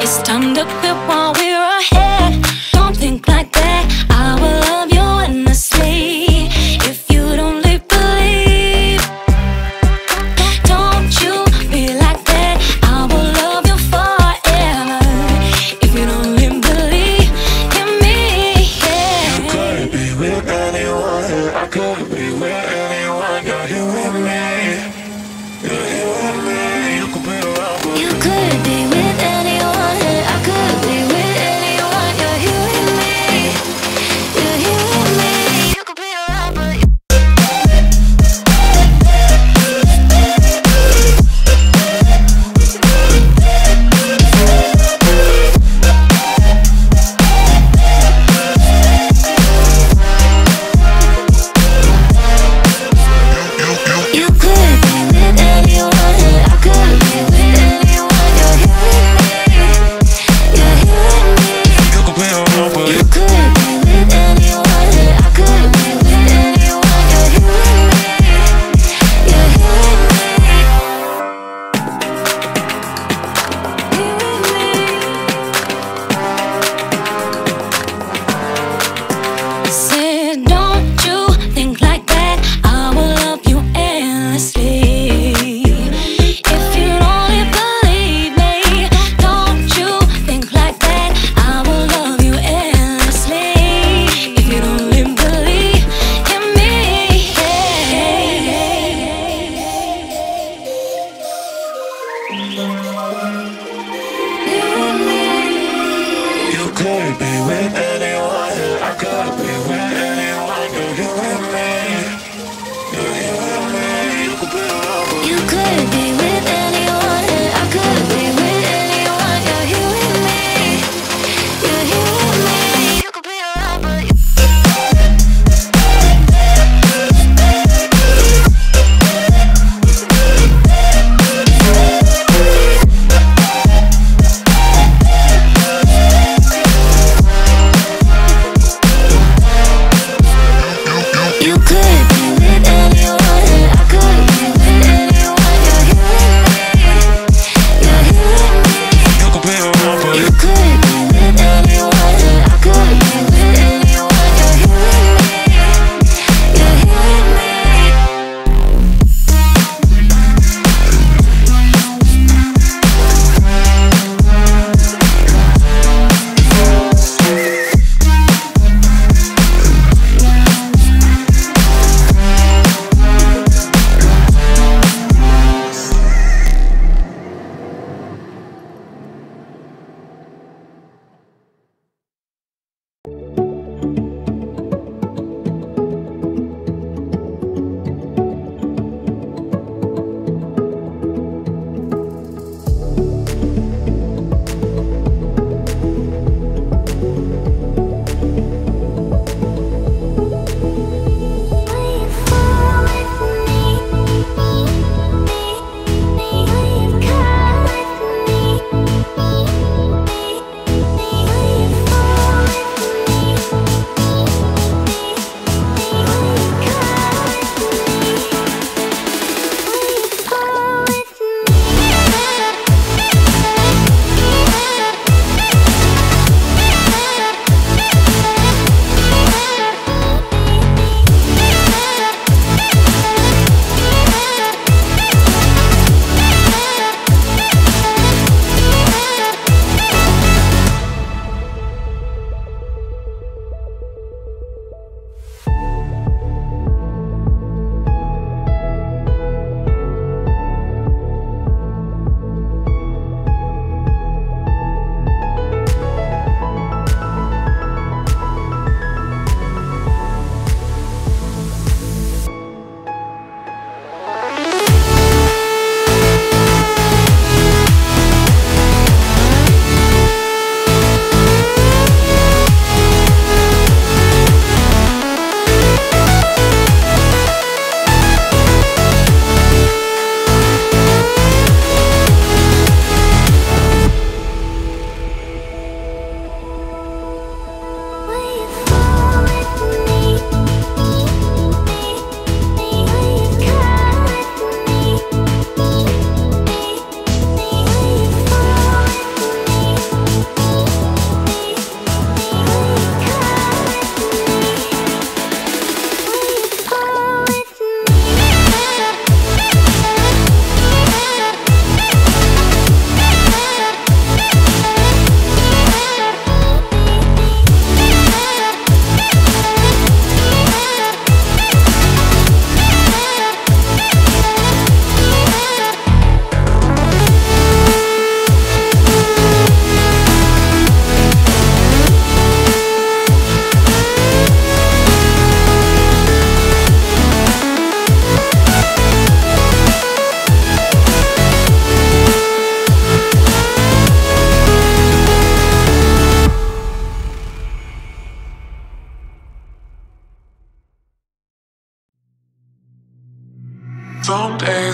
It's time to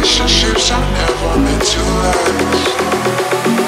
relationships are never meant to last.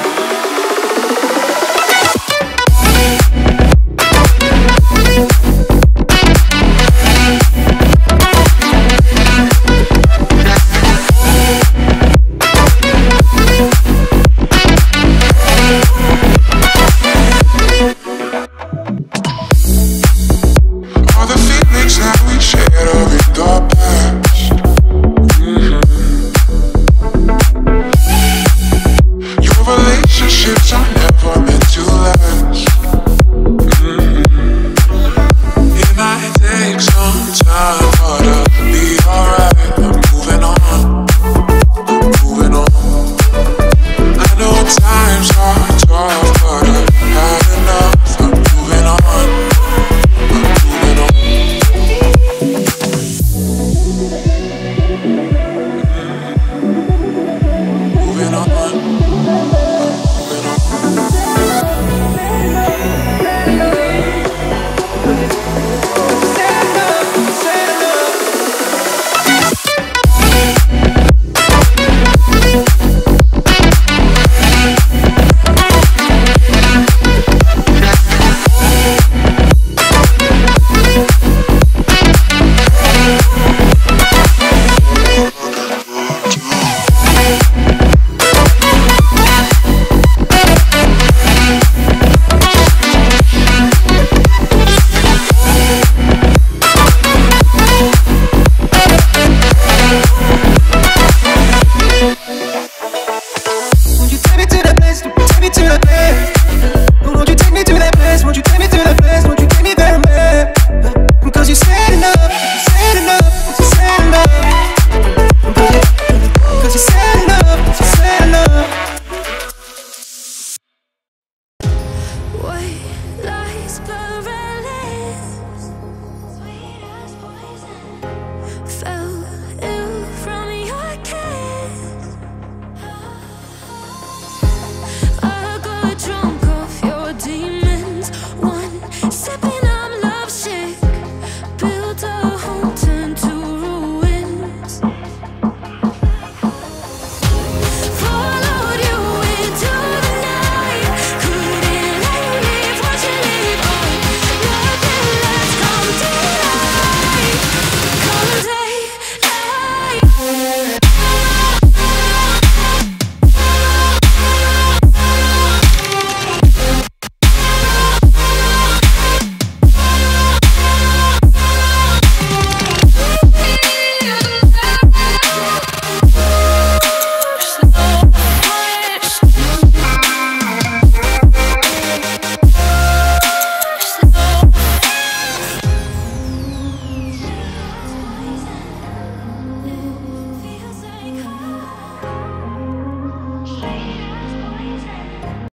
the